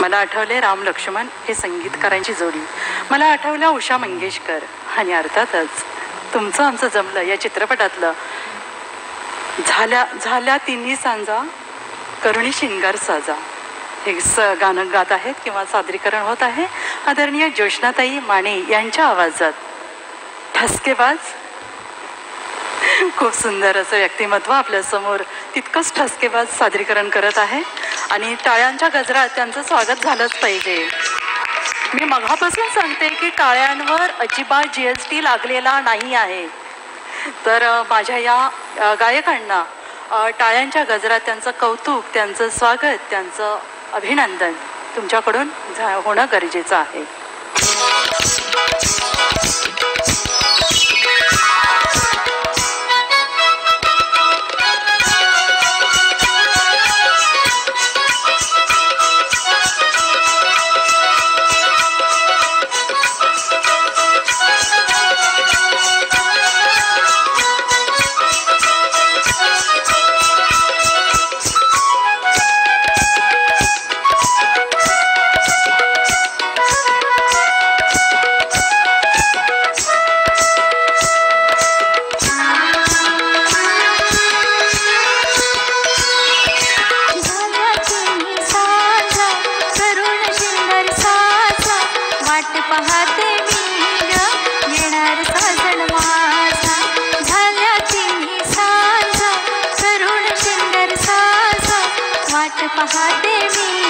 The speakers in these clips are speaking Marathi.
मला आठवले राम लक्ष्मण हे संगीतकारांची जोडी. मला आठवल्या उषा मंगेशकर. आणि अर्थातच तुमचं आमचं जमलं या चित्रपटातलं. झाल्या झाल्या तिन्ही सांजा करुणी शिंगार साजा. हे स गाणं गात आहेत किंवा सादरीकरण होत आहे. आदरणीय ज्योष्णाताई माने यांच्या आवाजात. ठसकेबाज. खूप सुंदर असं व्यक्तिमत्व आपल्यासमोर तितकंच ठसकेबाज सादरीकरण करत आहे. आणि टाळ्यांच्या गजरात त्यांचं स्वागत झालंच पाहिजे. मी मघापासून सांगते की टाळ्यांवर अजिबात जी एस टी लागलेला नाही आहे. तर माझ्या या गायकांना टाळ्यांच्या गजरात त्यांचं कौतुक त्यांचं स्वागत त्यांचं अभिनंदन तुमच्याकडून झा होणं गरजेचं आहे. वाट पाहते मी ग येणार साजण माझा झाल्याची साजा करुण सुंदर साजा. वाट पाहते मी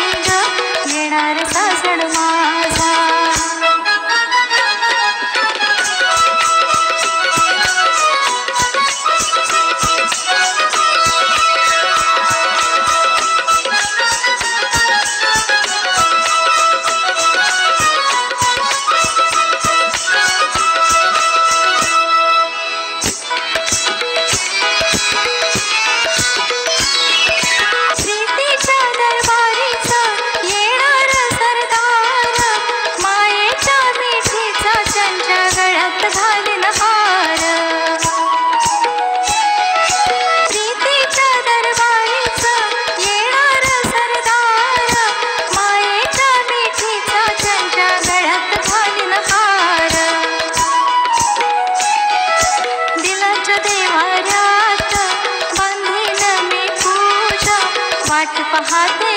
देवाऱ्यात बांधीन